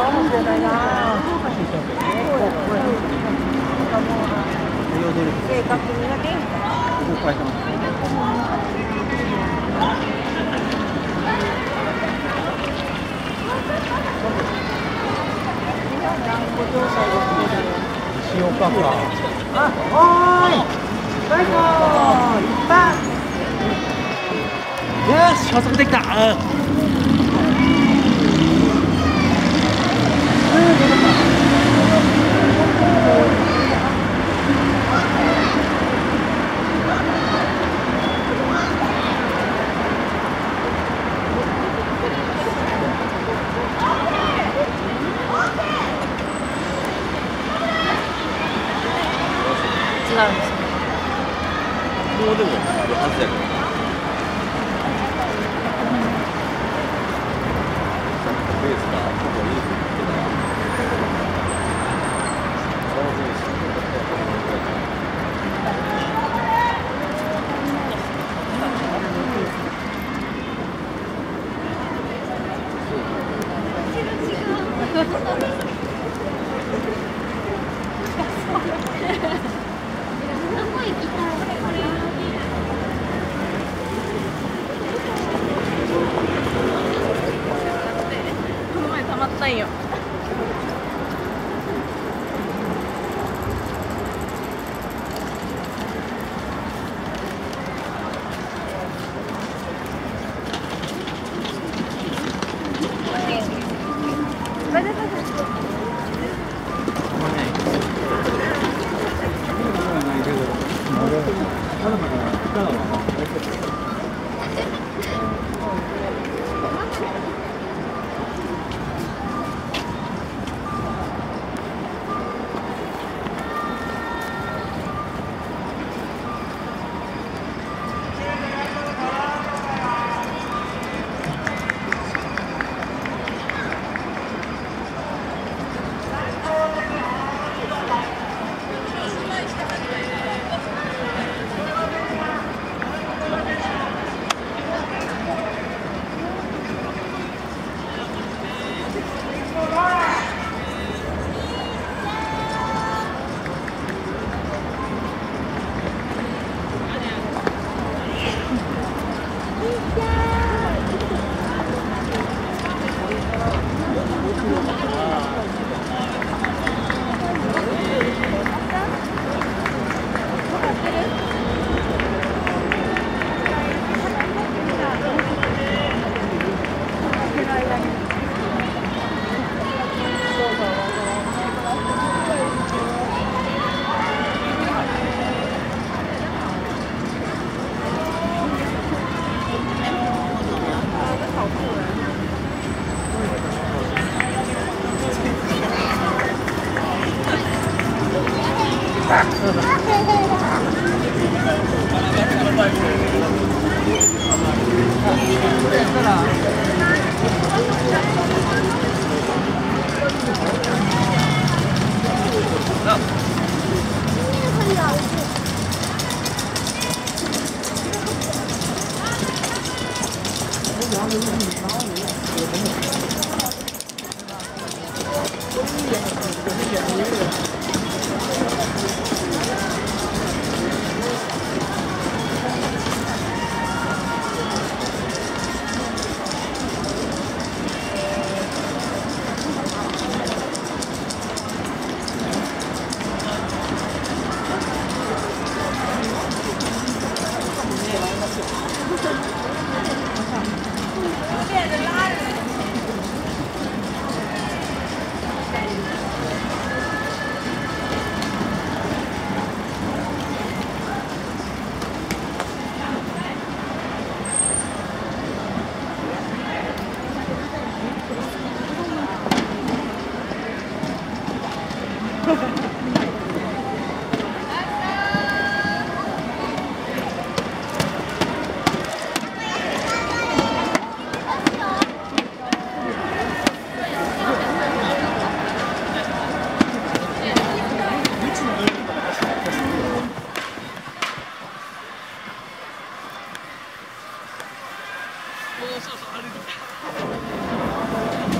かもしれないな。正確にな元気しようかか。あ、おーい。バイバーイ。いっぱい。よし、補足できた。 하는 ありがと。そうそうそう歩いて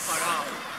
から。